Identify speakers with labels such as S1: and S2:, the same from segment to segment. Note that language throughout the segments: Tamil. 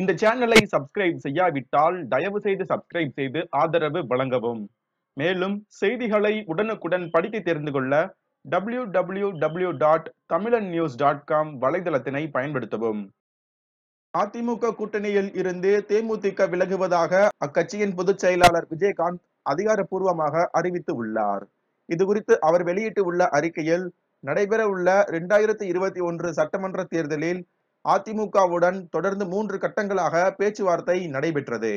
S1: இந்த சேனலை சப்ஸ்கிரைப் செய்யாவிட்டால் தயவு செய்து சப்ஸ்கிரைப் செய்து ஆதரவு வழங்கவும். மேலும் செய்திகளை உடனுக்குடன் படித்து தெரிந்து கொள்ள W W W dot Tamilan news dot com வலைதளத்தினை பயன்படுத்தவும். அதிமுக கூட்டணியில் இருந்து தேமுதிக விலகுவதாக அக்கட்சியின் பொதுச் செயலாளர் விஜயகாந்த் அதிகாரப்பூர்வமாக அறிவித்து உள்ளார். இது குறித்து அவர் வெளியிட்டு உள்ள அறிக்கையில் நடைபெற உள்ள இரண்டாயிரத்தி இருபத்தி ஒன்று சட்டமன்ற தேர்தலில் அதிமுகவுடன் தொடர்ந்து மூன்று கட்டங்களாக பேச்சுவார்த்தை நடைபெற்றது.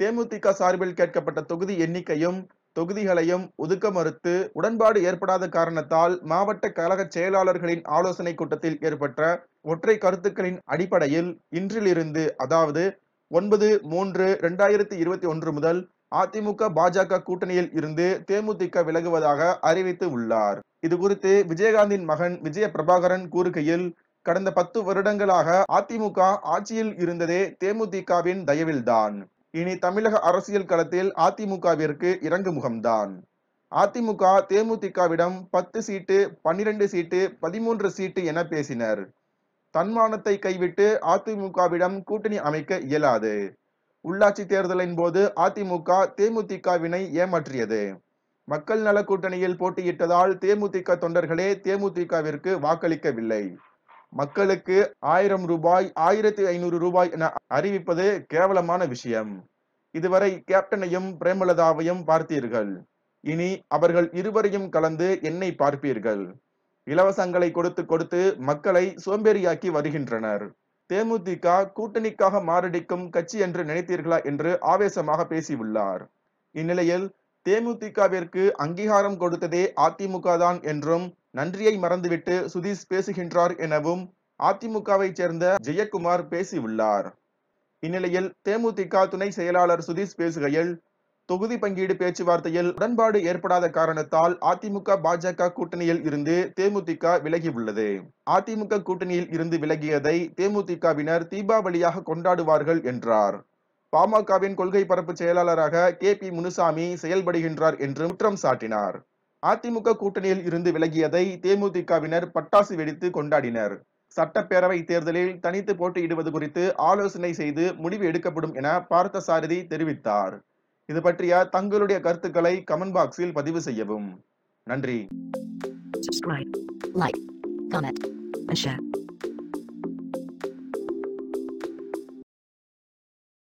S1: தேமுதிக சார்பில் கேட்கப்பட்ட தொகுதி எண்ணிக்கையும் தொகுதிகளையும் ஒதுக்க மறுத்து உடன்பாடு ஏற்படாத காரணத்தால் மாவட்ட கழக செயலாளர்களின் ஆலோசனை கூட்டத்தில் ஏற்பட்ட ஒற்றை கருத்துக்களின் அடிப்படையில் இன்றிலிருந்து அதாவது ஒன்பது மூன்று இரண்டாயிரத்தி இருபத்தி ஒன்று முதல் அதிமுக பாஜக கூட்டணியில் இருந்து தேமுதிக விலகுவதாக அறிவித்து உள்ளார். இது குறித்து விஜயகாந்தின் மகன் விஜய பிரபாகரன் கூறுகையில் கடந்த பத்து வருடங்களாக அதிமுக ஆட்சியில் இருந்ததே தேமுதிகவின் தயவில்தான். இனி தமிழக அரசியல் களத்தில் அதிமுகவிற்கு இறங்கு முகம்தான் அதிமுக தேமுதிகவிடம் பத்து சீட்டு பன்னிரண்டு சீட்டு பதிமூன்று சீட்டு என பேசினர். தன்மானத்தை கைவிட்டு அதிமுகவிடம் கூட்டணி அமைக்க இயலாது. உள்ளாட்சி தேர்தலின் போது அதிமுக தேமுதிகவினை ஏமாற்றியது. மக்கள் நல கூட்டணியில் போட்டியிட்டதால் தேமுதிக தொண்டர்களே தேமுதிகவிற்கு வாக்களிக்கவில்லை. மக்களுக்கு ஆயிரம் ரூபாய் ஆயிரத்தி ஐநூறு ரூபாய் என அறிவிப்பது கேவலமான விஷயம். இதுவரை கேப்டனையும் பிரேமலதாவையும் பார்த்தீர்கள். இனி அவர்கள் இருவரையும் கலந்து என்னை பார்ப்பீர்கள். இலவசங்களை கொடுத்து கொடுத்து மக்களை சோம்பேறியாக்கி வருகின்றனர். தேமுதிக கூட்டணிக்காக மாரடிக்கும் கட்சி என்று நினைத்தீர்களா என்று ஆவேசமாக பேசியுள்ளார். இந்நிலையில் தேமுதிகவிற்கு அங்கீகாரம் கொடுத்ததே அதிமுக தான் என்றும் நன்றியை மறந்துவிட்டு சுதீஷ் பேசுகின்றார் எனவும் அதிமுகவை சேர்ந்த ஜெயக்குமார் பேசியுள்ளார். இந்நிலையில் தேமுதிக துணை செயலாளர் சுதீஷ் பேசுகையில் தொகுதி பங்கீடு பேச்சுவார்த்தையில் உடன்பாடு ஏற்படாத காரணத்தால் அதிமுக பாஜக கூட்டணியில் இருந்து தேமுதிக விலகியுள்ளது. அதிமுக கூட்டணியில் இருந்து விலகியதை தேமுதிகவினர் தீபாவளியாக கொண்டாடுவார்கள் என்றார். பாமகவின் கொள்கை பரப்பு செயலாளராக கே பி முனுசாமி செயல்படுகின்றார் என்று குற்றம் சாட்டினார். அதிமுக கூட்டணியில் இருந்து விலகியதை தேமுதிகவினர் பட்டாசு வெடித்து கொண்டாடினர். சட்டப்பேரவை தேர்தலில் தனித்து போட்டியிடுவது குறித்து ஆலோசனை செய்து முடிவு எடுக்கப்படும் என பார்த்தசாரதி தெரிவித்தார். இது பற்றிய தங்களுடைய கருத்துக்களை கமெண்ட் பாக்ஸில் பதிவு செய்யவும். நன்றி.